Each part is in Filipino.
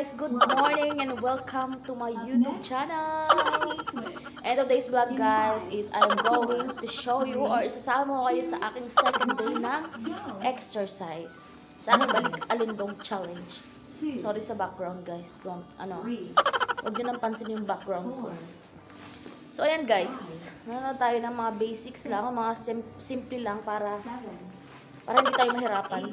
guys, good morning and welcome to my YouTube channel. And today's vlog guys. is I'm going to show you or isasama ko kayo sa aking second day ng exercise. Sa aking balik alindong challenge. Sorry sa background guys. Don't, ano, huwag nyo nang pansin yung background ko. So ayan guys, nanonood tayo ng mga basics lang, mga sim- simple lang para para hindi tayo mahirapan.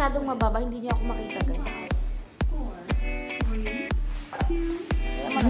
Masyadong mababa, hindi niyo ako makita guys. Kaya mga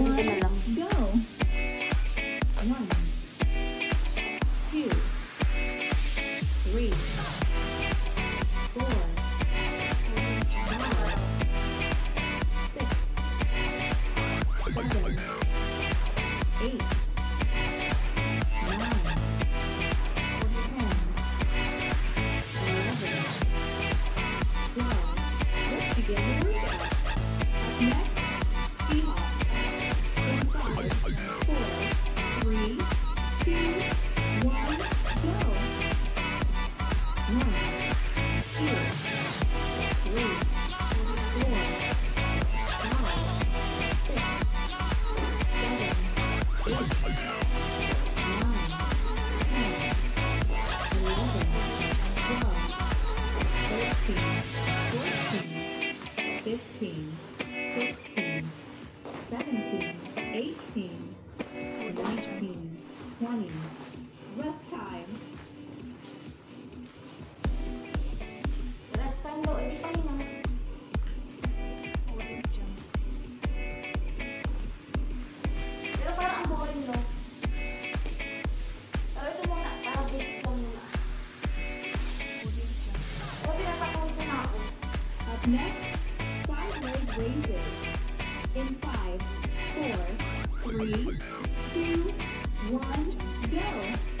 Rest time. Rest time daw, edi pa yun ah. Pero parang ang boring no? Pero ito muna, para basic lang na ako. Up next, side leg raises. In five, four, three, two, one, go.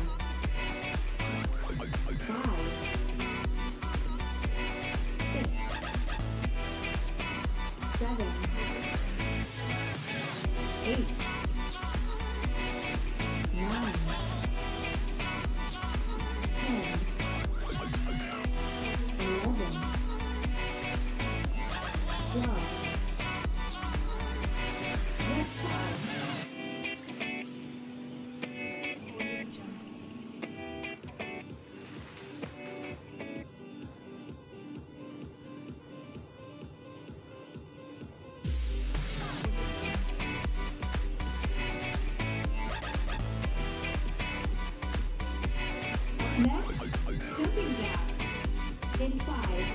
In five,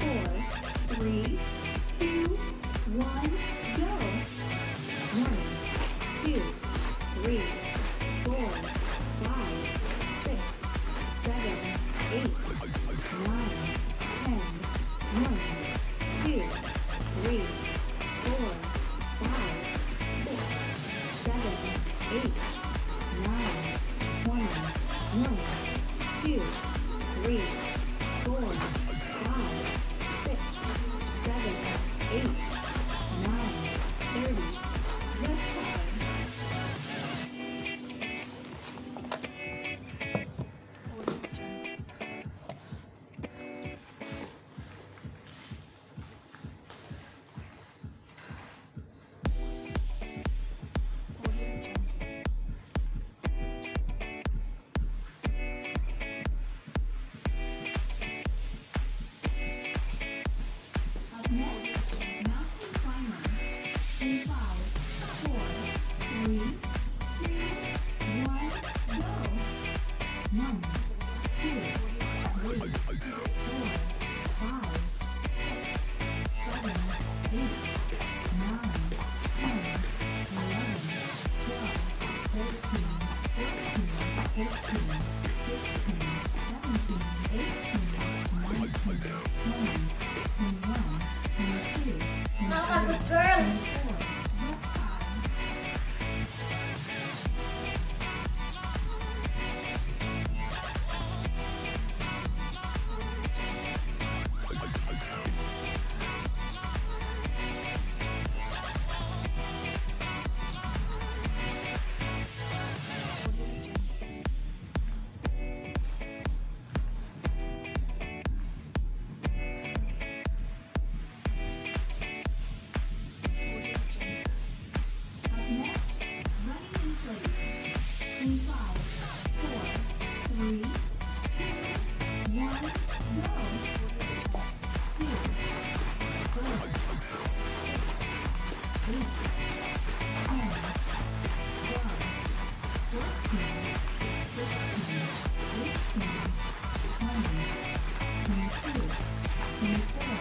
four, three, two, one, go. One, two, three, four, five, six, seven, eight, nine, ten. One, two, three, four, five, six, seven, eight, 15, 16, 17, 18. Thank you.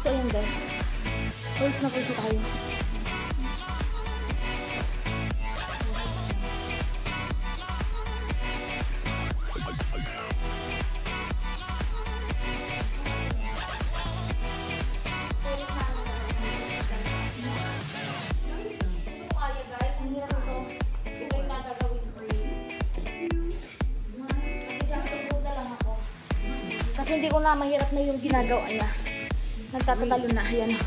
So, yun guys. Ulit na po tayo. Kasi hindi ko na mahirap na yung ginagawa niya. Nagtatatalo na. Ayan.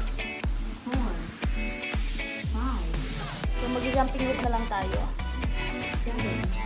So, mag-jumping loop na lang tayo. Jumping.